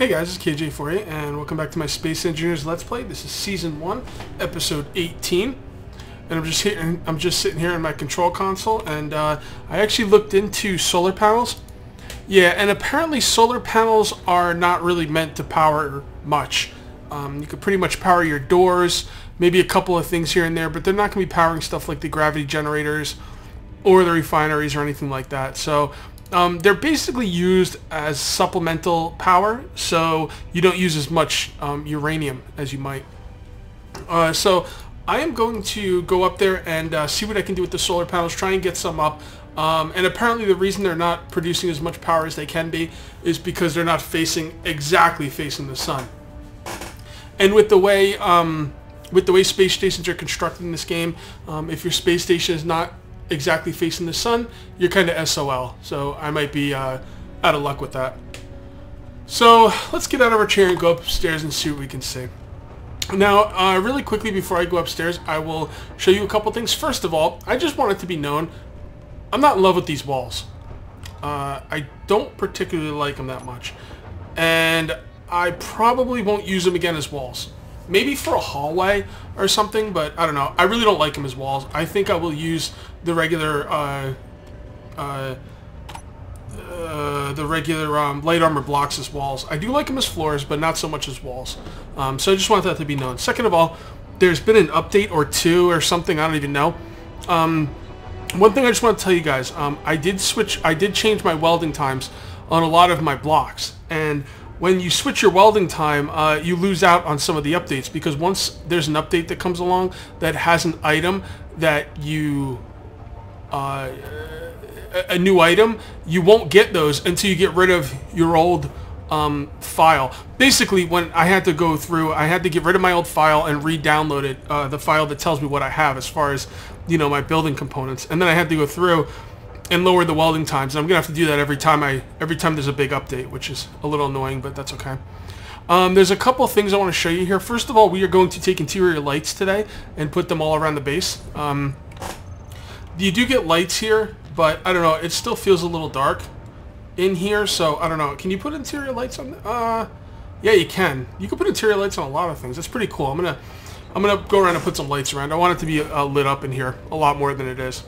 Hey guys, it's Kage848 and welcome back to my Space Engineers Let's Play. This is Season 1, Episode 18. And I'm just hitting, I'm just sitting here in my control console and uh, I actually looked into solar panels. Yeah, and apparently solar panels are not really meant to power much. Um, you could pretty much power your doors, maybe a couple of things here and there, but they're not going to be powering stuff like the gravity generators or the refineries or anything like that. So um, they're basically used as supplemental power, so you don't use as much um, uranium as you might. Uh, so I am going to go up there and uh, see what I can do with the solar panels, try and get some up. Um, and apparently the reason they're not producing as much power as they can be is because they're not facing exactly facing the sun. And with the way um, with the way space stations are constructed in this game, um, if your space station is not exactly facing the sun, you're kind of SOL. So I might be uh, out of luck with that. So let's get out of our chair and go upstairs and see what we can see. Now, uh, really quickly before I go upstairs, I will show you a couple things. First of all, I just want it to be known, I'm not in love with these walls. Uh, I don't particularly like them that much. And I probably won't use them again as walls maybe for a hallway or something, but I don't know. I really don't like them as walls. I think I will use the regular, uh, uh, uh, the regular um, light armor blocks as walls. I do like them as floors, but not so much as walls. Um, so I just want that to be known. Second of all, there's been an update or two or something, I don't even know. Um, one thing I just want to tell you guys, um, I did switch, I did change my welding times on a lot of my blocks, and when you switch your welding time, uh, you lose out on some of the updates because once there's an update that comes along that has an item that you, uh, a new item, you won't get those until you get rid of your old um, file. Basically, when I had to go through, I had to get rid of my old file and re-download it, uh, the file that tells me what I have as far as, you know, my building components. And then I had to go through and lower the welding times. And I'm gonna have to do that every time I every time there's a big update, which is a little annoying, but that's okay. Um, there's a couple things I want to show you here. First of all, we are going to take interior lights today and put them all around the base. Um, you do get lights here, but I don't know. It still feels a little dark in here, so I don't know. Can you put interior lights on? Uh, yeah, you can. You can put interior lights on a lot of things. That's pretty cool. I'm gonna I'm gonna go around and put some lights around. I want it to be uh, lit up in here a lot more than it is.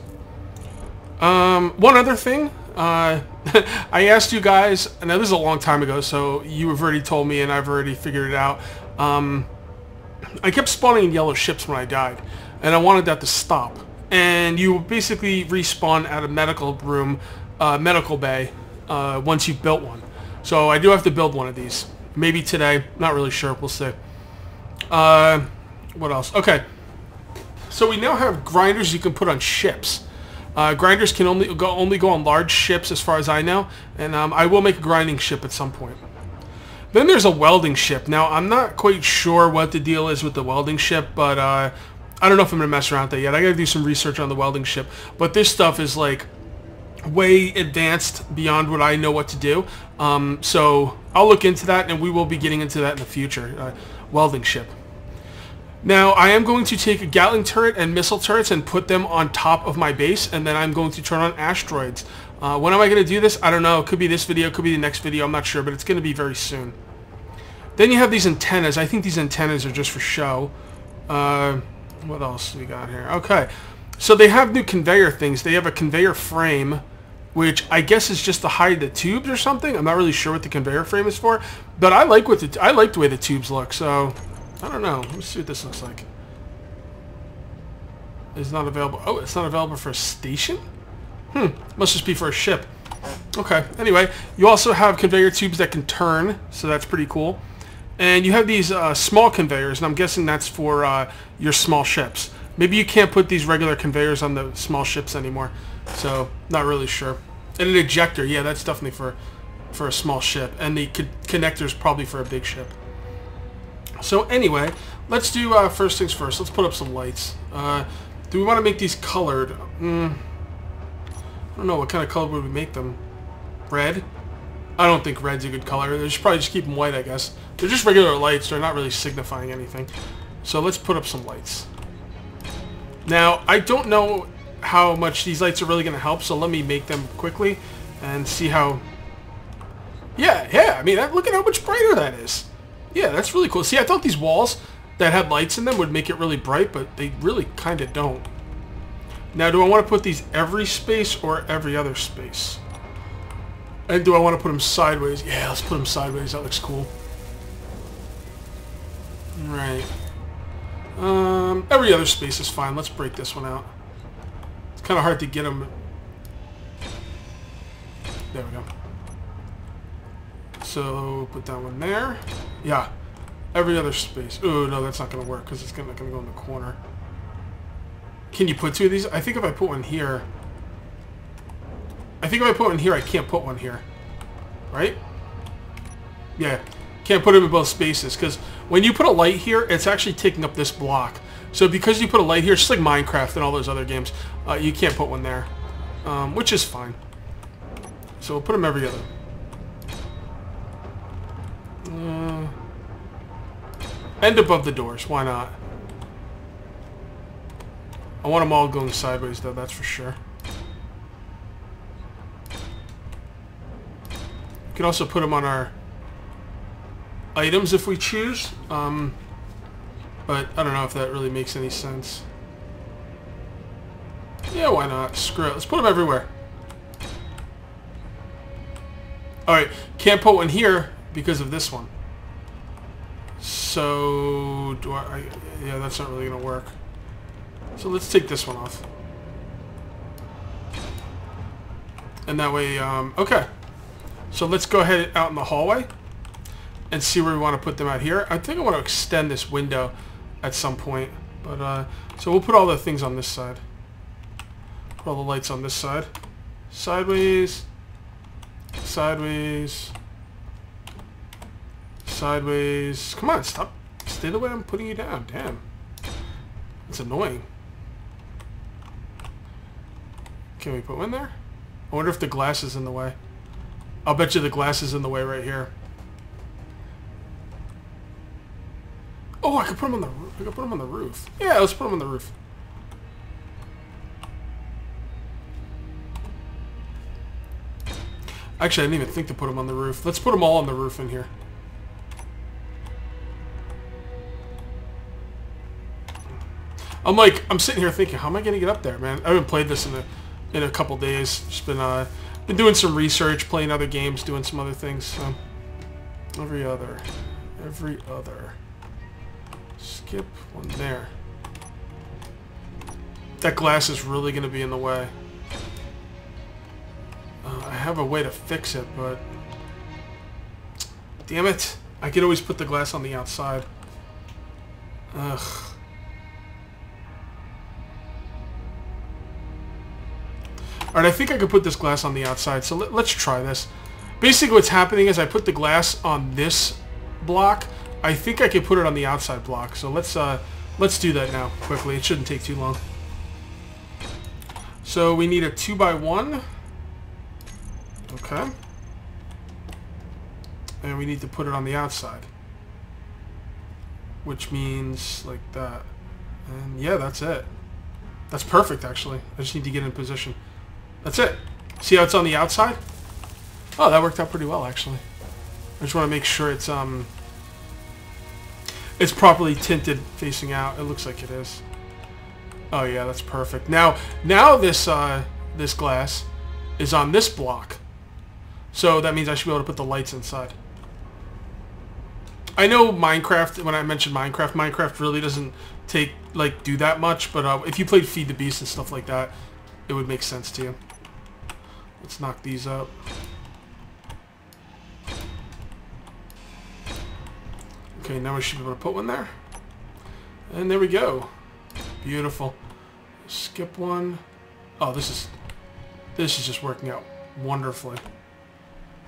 Um, one other thing, uh, I asked you guys, and this is a long time ago, so you have already told me and I've already figured it out. Um, I kept spawning in yellow ships when I died, and I wanted that to stop. And you basically respawn at a medical room, uh, medical bay, uh, once you've built one. So I do have to build one of these. Maybe today, not really sure, we'll see. Uh, what else? Okay, so we now have grinders you can put on ships. Uh, grinders can only go only go on large ships, as far as I know, and um, I will make a grinding ship at some point. Then there's a welding ship. Now, I'm not quite sure what the deal is with the welding ship, but uh, I don't know if I'm going to mess around with that yet. I got to do some research on the welding ship. But this stuff is, like, way advanced beyond what I know what to do. Um, so I'll look into that, and we will be getting into that in the future. Uh, welding ship. Now, I am going to take a Gatling turret and missile turrets and put them on top of my base, and then I'm going to turn on asteroids. Uh, when am I going to do this? I don't know. It could be this video, could be the next video. I'm not sure, but it's going to be very soon. Then you have these antennas. I think these antennas are just for show. Uh, what else we got here? Okay. So they have new conveyor things. They have a conveyor frame, which I guess is just to hide the tubes or something. I'm not really sure what the conveyor frame is for, but I like what the, I like the way the tubes look. So I don't know. Let's see what this looks like. It's not available. Oh, it's not available for a station? Hmm. Must just be for a ship. Okay. Anyway, you also have conveyor tubes that can turn, so that's pretty cool. And you have these uh, small conveyors, and I'm guessing that's for uh, your small ships. Maybe you can't put these regular conveyors on the small ships anymore, so not really sure. And an ejector, yeah, that's definitely for for a small ship. And the co connector's probably for a big ship. So anyway, let's do uh, first things first. Let's put up some lights. Uh, do we want to make these colored? Mm, I don't know. What kind of color would we make them? Red? I don't think red's a good color. They should probably just keep them white, I guess. They're just regular lights. They're not really signifying anything. So let's put up some lights. Now, I don't know how much these lights are really going to help, so let me make them quickly and see how Yeah, yeah. I mean, look at how much brighter that is. Yeah, that's really cool. See, I thought these walls that had lights in them would make it really bright, but they really kind of don't. Now, do I want to put these every space or every other space? And do I want to put them sideways? Yeah, let's put them sideways. That looks cool. Right. Um, every other space is fine. Let's break this one out. It's kind of hard to get them. There we go. So put that one there. Yeah. Every other space. Oh, no, that's not going to work because it's not going to go in the corner. Can you put two of these? I think if I put one here... I think if I put one here, I can't put one here. Right? Yeah. Can't put them in both spaces because when you put a light here, it's actually taking up this block. So because you put a light here, just like Minecraft and all those other games, uh, you can't put one there, um, which is fine. So we'll put them every other. Uh, and above the doors, why not? I want them all going sideways though, that's for sure. We can also put them on our items if we choose. Um, but I don't know if that really makes any sense. Yeah, why not? Screw it. Let's put them everywhere. Alright, can't put one here because of this one. So, do I, I yeah, that's not really going to work. So let's take this one off. And that way, um, okay. So let's go ahead out in the hallway and see where we want to put them out here. I think I want to extend this window at some point. But, uh, so we'll put all the things on this side. Put all the lights on this side. Sideways. Sideways. Sideways. Come on, stop. Stay the way I'm putting you down. Damn. It's annoying. Can we put one there? I wonder if the glass is in the way. I'll bet you the glass is in the way right here. Oh, I could put them on the I could put them on the roof. Yeah, let's put them on the roof. Actually, I didn't even think to put them on the roof. Let's put them all on the roof in here. I'm like, I'm sitting here thinking, how am I going to get up there, man? I haven't played this in a in a couple days. Just been uh, been doing some research, playing other games, doing some other things. So every other, every other. Skip one there. That glass is really going to be in the way. Uh, I have a way to fix it, but... Damn it. I could always put the glass on the outside. Ugh. Alright, I think I could put this glass on the outside, so let, us try this. Basically what's happening is I put the glass on this block, I think I can put it on the outside block. So let's uh, let's do that now quickly. It shouldn't take too long. So we need a 2 by one Okay. And we need to put it on the outside. Which means like that. And yeah, that's it. That's perfect, actually. I just need to get in position. That's it. See how it's on the outside? Oh, that worked out pretty well, actually. I just want to make sure it's um it's properly tinted facing out. It looks like it is. Oh yeah, that's perfect. Now, now this uh, this glass is on this block. So that means I should be able to put the lights inside. I know Minecraft, when I mentioned Minecraft, Minecraft really doesn't take, like, do that much, but uh, if you played Feed the Beast and stuff like that, it would make sense to you. Let's knock these up. Okay, now we should be able to put one there. And there we go. Beautiful. Skip one. Oh, this is this is just working out wonderfully.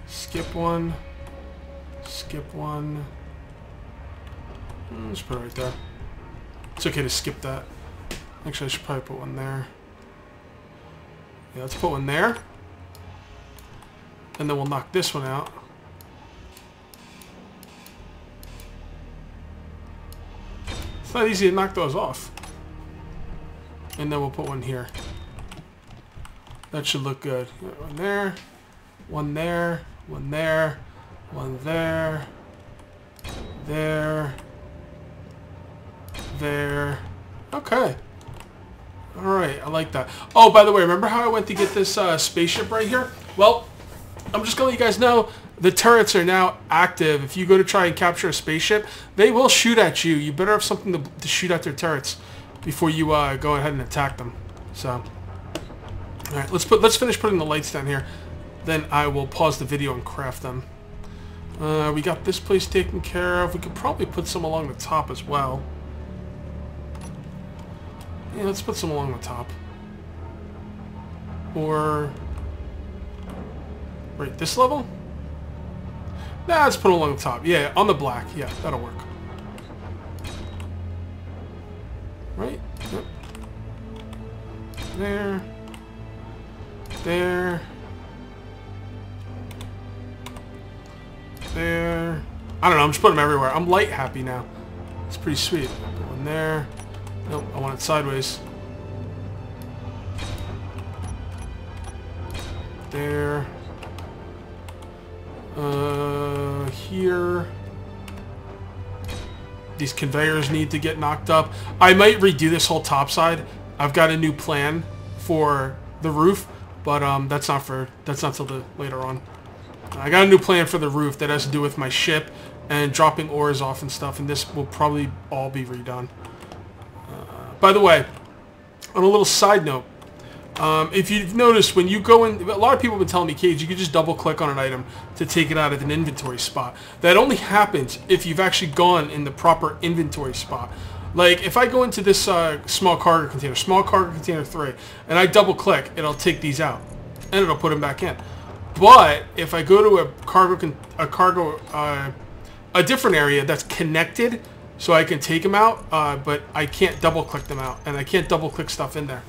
Skip one. Skip one. Hmm, let's put it right there. It's okay to skip that. Actually, I should probably put one there. Yeah, let's put one there. And then we'll knock this one out. It's not easy to knock those off. And then we'll put one here. That should look good. One there, one there, one there. One there. There. There. Okay. Alright, I like that. Oh, by the way, remember how I went to get this uh, spaceship right here? Well, I'm just going to let you guys know the turrets are now active. If you go to try and capture a spaceship, they will shoot at you. You better have something to, to shoot at their turrets before you uh, go ahead and attack them. So, all right, let's put let's finish putting the lights down here. Then I will pause the video and craft them. Uh, we got this place taken care of. We could probably put some along the top as well. Yeah, let's put some along the top. Or... Right, this level? Nah, let's put it along the top. Yeah, on the black. Yeah, that'll work. Right? Yep. There. There. There. I don't know, I'm just putting them everywhere. I'm light happy now. It's pretty sweet. Put one there. Nope, I want it sideways. There. Uh, here. These conveyors need to get knocked up. I might redo this whole top side. I've got a new plan for the roof, but um, that's not for that's not till the later on. I got a new plan for the roof that has to do with my ship and dropping ores off and stuff, and this will probably all be redone. Uh, By the way, on a little side note, um, if you've noticed, when you go in, a lot of people have been telling me, Kage, you can just double click on an item to take it out of an inventory spot. That only happens if you've actually gone in the proper inventory spot. Like, if I go into this uh, small cargo container, small cargo container 3, and I double click, it'll take these out. And it'll put them back in. But, if I go to a cargo, a cargo, uh, a different area that's connected so I can take them out, uh, but I can't double click them out, and I can't double click stuff in there.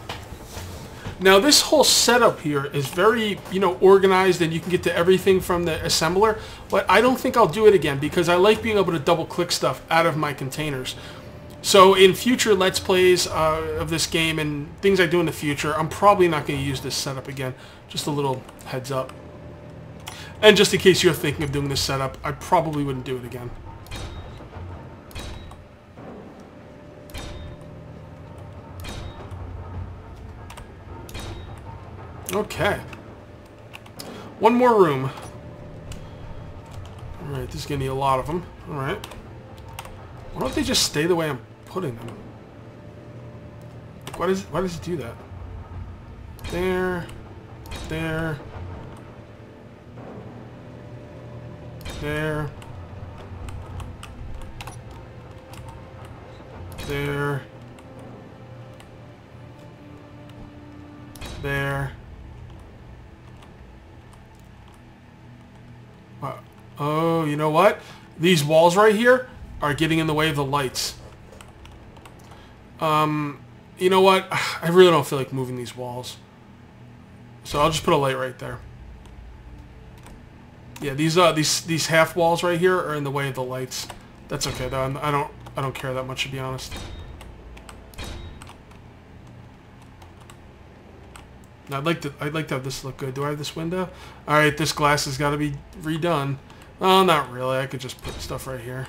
Now this whole setup here is very, you know, organized and you can get to everything from the assembler, but I don't think I'll do it again because I like being able to double click stuff out of my containers. So in future Let's Plays uh, of this game and things I do in the future, I'm probably not going to use this setup again. Just a little heads up. And just in case you're thinking of doing this setup, I probably wouldn't do it again. Okay. One more room. Alright, this is going to need a lot of them. Alright. Why don't they just stay the way I'm putting them? Why does, why does it do that? There. There. There. There. There. Oh, you know what? These walls right here are getting in the way of the lights. Um, you know what? I really don't feel like moving these walls. So I'll just put a light right there. Yeah, these uh these these half walls right here are in the way of the lights. That's okay though. I'm, I don't I don't care that much to be honest. I'd like to I'd like to have this look good. Do I have this window? All right, this glass has got to be redone. Oh, not really. I could just put stuff right here.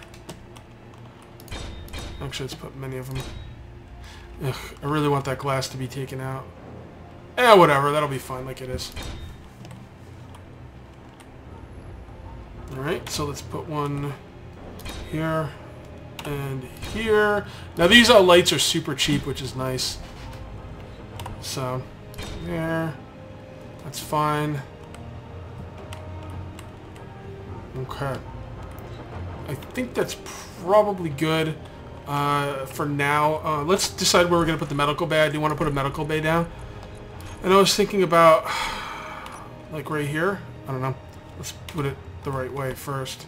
Actually, let's put many of them. Ugh, I really want that glass to be taken out. Eh, whatever. That'll be fine like it is. Alright, so let's put one here and here. Now these uh, lights are super cheap, which is nice. So, there. That's fine. Okay. I think that's probably good uh, for now. Uh, let's decide where we're going to put the medical bay. Do you want to put a medical bay down? And I was thinking about, like right here. I don't know. Let's put it the right way first.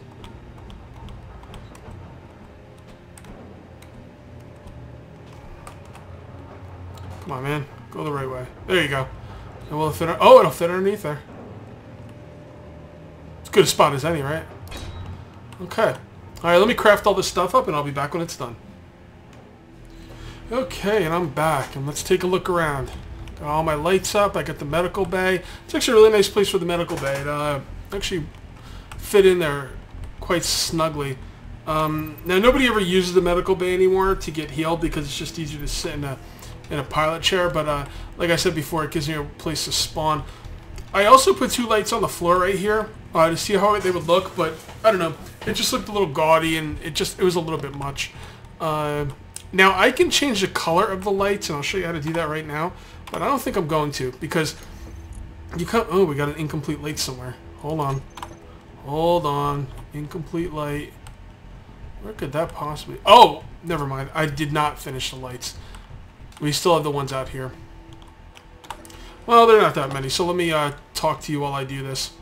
Come on, man. Go the right way. There you go. And will it fit? Oh, it'll fit underneath there. It's good spot as any, right? Okay. Alright, let me craft all this stuff up and I'll be back when it's done. Okay, and I'm back. And let's take a look around. Got all my lights up. I got the medical bay. It's actually a really nice place for the medical bay. It uh, actually fit in there quite snugly. Um, now nobody ever uses the medical bay anymore to get healed because it's just easier to sit in a in a pilot chair. But uh, like I said before, it gives me a place to spawn. I also put two lights on the floor right here uh, to see how they would look, but I don't know. It just looked a little gaudy and it just it was a little bit much. Uh, now I can change the color of the lights and I'll show you how to do that right now, but I don't think I'm going to because you can't. Oh, we got an incomplete light somewhere. Hold on, hold on, incomplete light. Where could that possibly... Oh, never mind. I did not finish the lights. We still have the ones out here. Well, they're not that many, so let me uh, talk to you while I do this.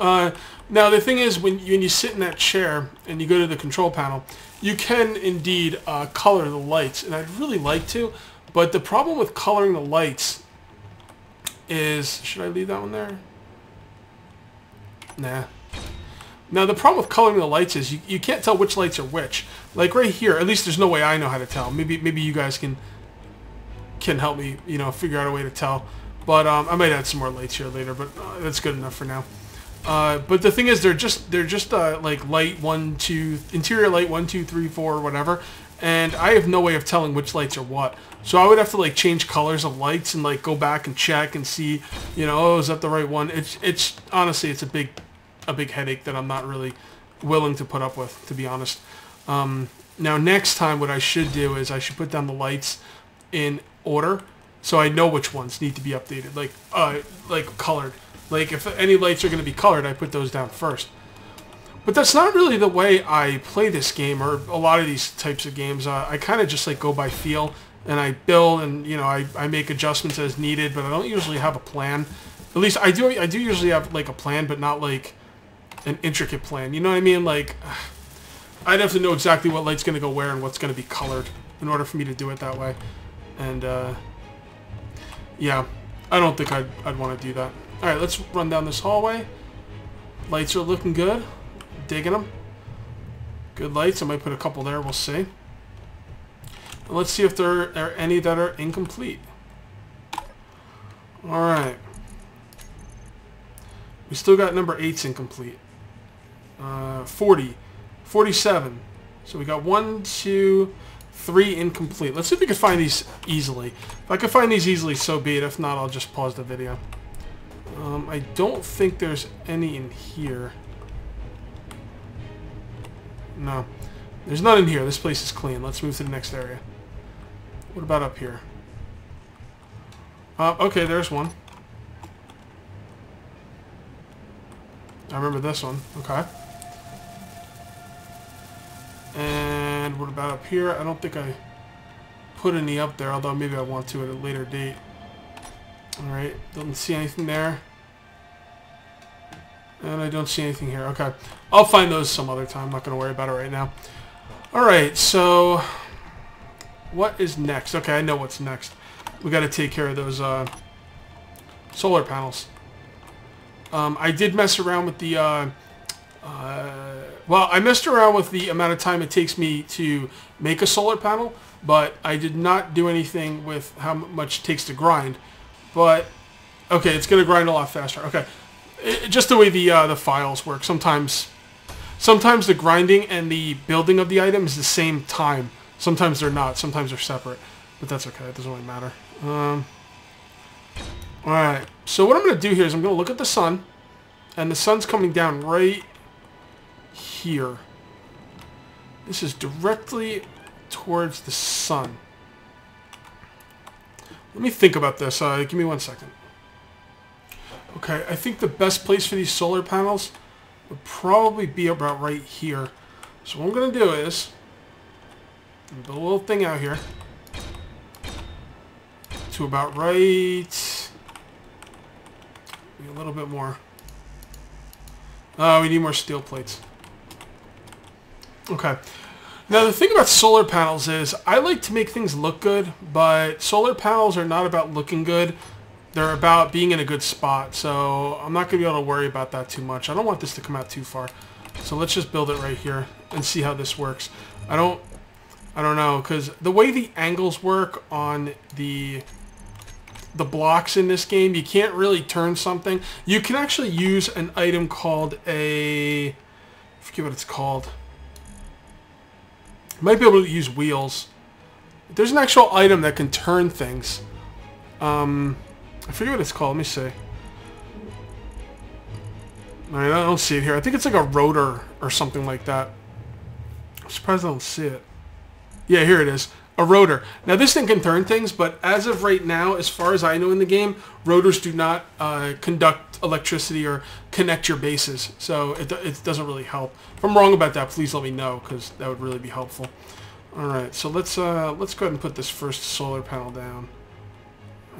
Uh, now, the thing is, when you, when you sit in that chair and you go to the control panel, you can indeed uh, color the lights, and I'd really like to, but the problem with coloring the lights is... Should I leave that one there? Nah. Now the problem with coloring the lights is you, you can't tell which lights are which. Like right here, at least there's no way I know how to tell. Maybe maybe you guys can can help me, you know, figure out a way to tell. But um, I might add some more lights here later, but uh, that's good enough for now. Uh, but the thing is, they're just they're just uh, like light one, two, interior light one, two, three, four, whatever. And I have no way of telling which lights are what. So I would have to like change colors of lights and like go back and check and see, you know, oh, is that the right one? It's it's honestly it's a big a big headache that I'm not really willing to put up with, to be honest. Um, now, next time, what I should do is I should put down the lights in order, so I know which ones need to be updated, like uh, like colored. Like if any lights are going to be colored, I put those down first. But that's not really the way I play this game, or a lot of these types of games. Uh, I kind of just like go by feel, and I build, and you know, I, I make adjustments as needed, but I don't usually have a plan. At least I do. I do usually have like a plan, but not like an intricate plan. You know what I mean? Like, I'd have to know exactly what light's going to go where and what's going to be colored in order for me to do it that way. And, uh, yeah, I don't think I'd, I'd want to do that. Alright, let's run down this hallway. Lights are looking good. Digging them. Good lights. I might put a couple there. We'll see. And let's see if there are any that are incomplete. Alright. We still got number 8's incomplete uh, 40, 47. So we got one, two, three incomplete. Let's see if we can find these easily. If I can find these easily, so be it. If not, I'll just pause the video. Um, I don't think there's any in here. No. There's none in here. This place is clean. Let's move to the next area. What about up here? Uh, okay, there's one. I remember this one. Okay. About up here? I don't think I put any up there, although maybe I want to at a later date. Alright, don't see anything there. And I don't see anything here. Okay. I'll find those some other time. I'm not going to worry about it right now. Alright, so... What is next? Okay, I know what's next. We got to take care of those uh, solar panels. Um, I did mess around with the... Uh, uh, well, I messed around with the amount of time it takes me to make a solar panel, but I did not do anything with how much it takes to grind. But, okay, it's going to grind a lot faster. Okay, it, just the way the uh, the files work. Sometimes, sometimes the grinding and the building of the item is the same time. Sometimes they're not. Sometimes they're separate. But that's okay. It doesn't really matter. Um, Alright, so what I'm going to do here is I'm going to look at the sun, and the sun's coming down right here. This is directly towards the sun. Let me think about this. Uh, give me one second. Okay, I think the best place for these solar panels would probably be about right here. So what I'm going to do is build a little thing out here to about right a little bit more. Oh, we need more steel plates. Okay. Now the thing about solar panels is I like to make things look good, but solar panels are not about looking good. They're about being in a good spot. So I'm not going to be able to worry about that too much. I don't want this to come out too far. So let's just build it right here and see how this works. I don't I don't know because the way the angles work on the the blocks in this game. You can't really turn something. You can actually use an item called a... I forget what it's called. Might be able to use wheels. There's an actual item that can turn things. Um, I forget what it's called. Let me see. I don't see it here. I think it's like a rotor or something like that. I'm surprised I don't see it. Yeah, here it is. A rotor. Now this thing can turn things, but as of right now, as far as I know in the game, rotors do not uh, conduct electricity or connect your bases. So it, it doesn't really help. If I'm wrong about that, please let me know, because that would really be helpful. Alright, so let's uh, let's go ahead and put this first solar panel down.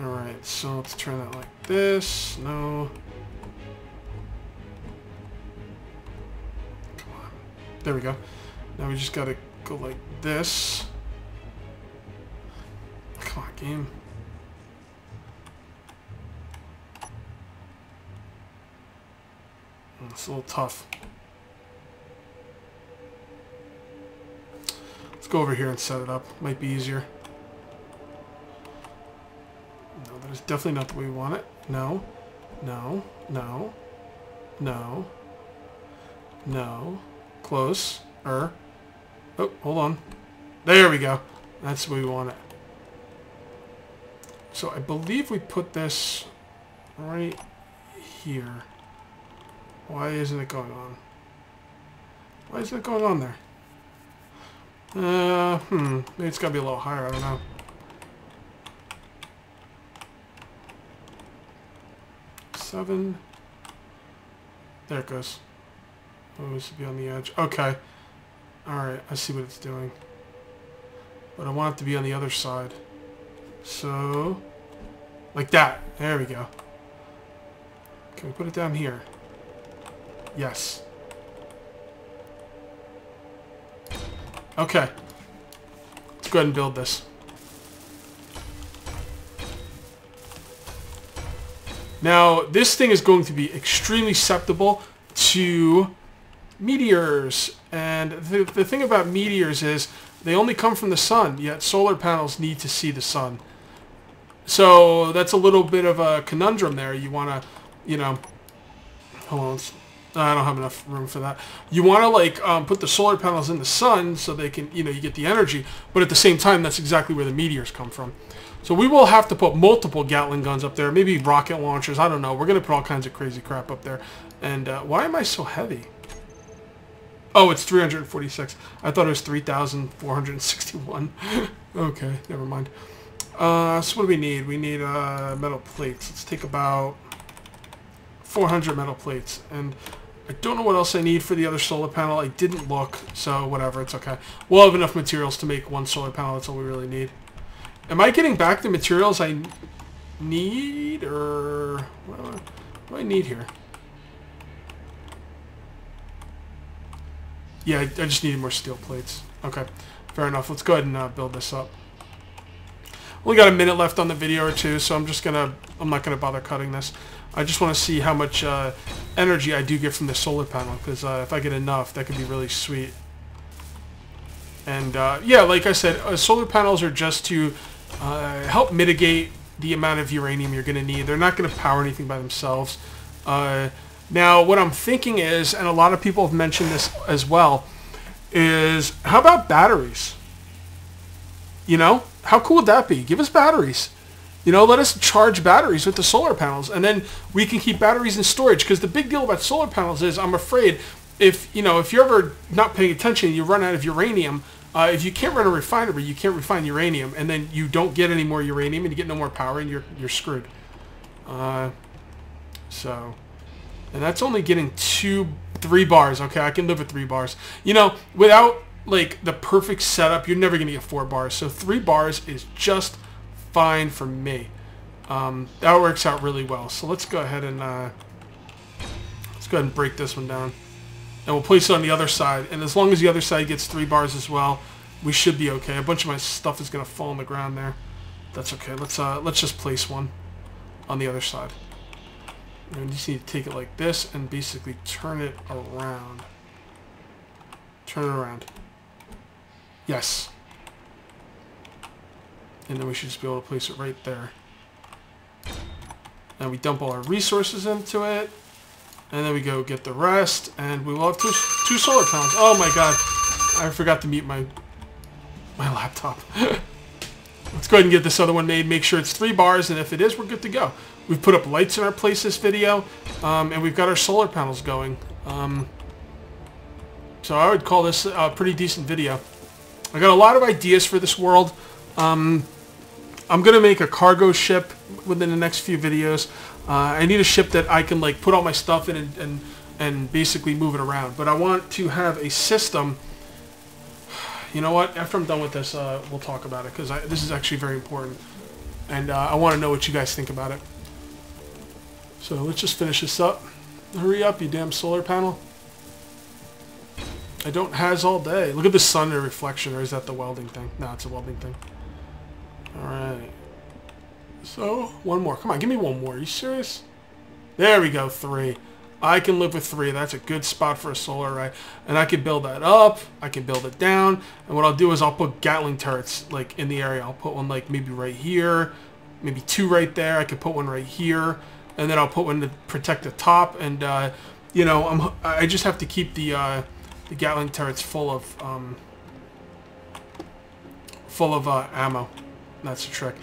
Alright, so let's turn that like this. No. Come on. There we go. Now we just gotta go like this. Come on, game. It's a little tough. Let's go over here and set it up. Might be easier. No, that is definitely not the way we want it. No. No. No. No. No. Close. Er. Oh, hold on. There we go. That's the way we want it. So I believe we put this right here. Why isn't it going on? Why isn't it going on there? Uh, hmm. Maybe it's got to be a little higher. I don't know. Seven. There it goes. Oh, this should be on the edge. Okay. Alright, I see what it's doing. But I want it to be on the other side. So, like that. There we go. Can we put it down here? Yes. Okay. Let's go ahead and build this. Now, this thing is going to be extremely susceptible to meteors. And the, the thing about meteors is they only come from the sun, yet solar panels need to see the sun. So that's a little bit of a conundrum there. You want to, you know, hold on. I don't have enough room for that. You want to like um, put the solar panels in the sun so they can, you know, you get the energy. But at the same time, that's exactly where the meteors come from. So we will have to put multiple Gatling guns up there, maybe rocket launchers. I don't know. We're going to put all kinds of crazy crap up there. And uh, why am I so heavy? Oh, it's 346. I thought it was 3,461. okay, never mind. Uh, so what do we need? We need uh, metal plates. Let's take about 400 metal plates. And I don't know what else I need for the other solar panel. I didn't look, so whatever, it's okay. We'll have enough materials to make one solar panel. That's all we really need. Am I getting back the materials I need, or what do I, need here? Yeah, I, just needed more steel plates. Okay, fair enough. Let's go ahead and uh, build this up. Only got a minute left on the video or two, so I'm just gonna, I'm not gonna bother cutting this. I just want to see how much uh, energy I do get from the solar panel, because uh, if I get enough, that could be really sweet. And uh, yeah, like I said, uh, solar panels are just to uh, help mitigate the amount of uranium you're going to need. They're not going to power anything by themselves. Uh, now, what I'm thinking is, and a lot of people have mentioned this as well, is how about batteries? You know, how cool would that be? Give us batteries. You know, let us charge batteries with the solar panels, and then we can keep batteries in storage. Because the big deal about solar panels is, I'm afraid, if you know, if you're ever not paying attention, you run out of uranium. Uh, if you can't run a refinery, you can't refine uranium, and then you don't get any more uranium, and you get no more power, and you're you're screwed. Uh, so. And that's only getting two, three bars. Okay, I can live with three bars. You know, without like the perfect setup, you're never going to get four bars. So three bars is just fine for me. Um, that works out really well. So let's go ahead and uh, let's go ahead and break this one down. And we'll place it on the other side. And as long as the other side gets three bars as well, we should be okay. A bunch of my stuff is going to fall on the ground there. That's okay. Let's uh, let's just place one on the other side. And just need to take it like this and basically turn it around. Turn it around. Yes. And then we should just be able to place it right there. and we dump all our resources into it. And then we go get the rest, and we will have two, two solar panels. Oh my god, I forgot to mute my my laptop. Let's go ahead and get this other one made. Make sure it's three bars, and if it is, we're good to go. We've put up lights in our place this video, um, and we've got our solar panels going. Um, so I would call this a pretty decent video. I got a lot of ideas for this world. Um, I'm going to make a cargo ship within the next few videos. Uh, I need a ship that I can like put all my stuff in and, and, and basically move it around. But I want to have a system. You know what? After I'm done with this, uh, we'll talk about it because this is actually very important. And uh, I want to know what you guys think about it. So let's just finish this up. Hurry up, you damn solar panel. I don't has all day. Look at the sun and reflection, or is that the welding thing? No, it's a welding thing. Alright. So, one more. Come on, give me one more. Are you serious? There we go, three. I can live with three. That's a good spot for a solar array. And I can build that up. I can build it down. And what I'll do is I'll put Gatling turrets like in the area. I'll put one like maybe right here. Maybe two right there. I could put one right here. And then I'll put one to protect the top. And, uh, you know, I'm, I just have to keep the... Uh, the Gatling turret's full of um, full of uh, ammo. That's the trick.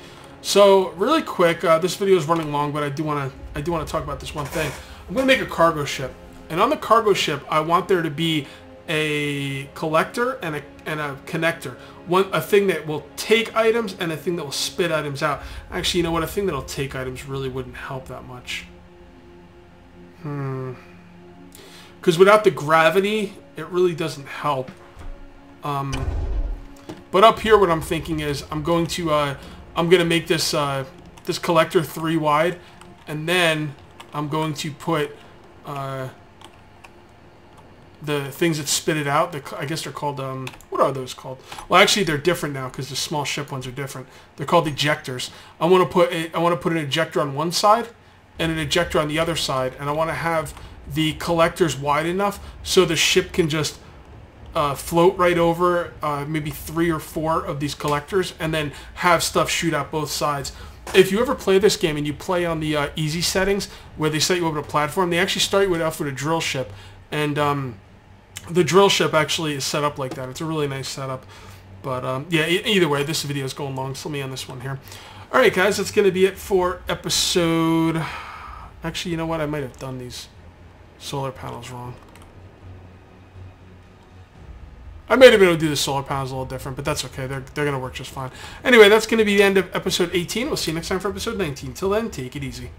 So really quick, uh, this video is running long, but I do want to I do want to talk about this one thing. I'm going to make a cargo ship, and on the cargo ship, I want there to be a collector and a and a connector. One a thing that will take items and a thing that will spit items out. Actually, you know what? A thing that'll take items really wouldn't help that much. Hmm. Because without the gravity, it really doesn't help. Um, but up here, what I'm thinking is I'm going to uh, I'm going to make this uh, this collector three wide, and then I'm going to put uh, the things that spit it out. The, I guess they're called um, what are those called? Well, actually, they're different now because the small ship ones are different. They're called ejectors. I want to put a, I want to put an ejector on one side and an ejector on the other side, and I want to have the collector's wide enough so the ship can just uh, float right over uh, maybe three or four of these collectors and then have stuff shoot out both sides. If you ever play this game and you play on the uh, easy settings where they set you up a platform, they actually start you off with a drill ship. And um, the drill ship actually is set up like that. It's a really nice setup. But um, yeah, either way, this video is going long, so let me end this one here. Alright guys, that's going to be it for episode... Actually, you know what? I might have done these solar panels wrong. I may have been able to do the solar panels a little different, but that's okay. They're, they're going to work just fine. Anyway, that's going to be the end of episode 18. We'll see you next time for episode 19. Till then, take it easy.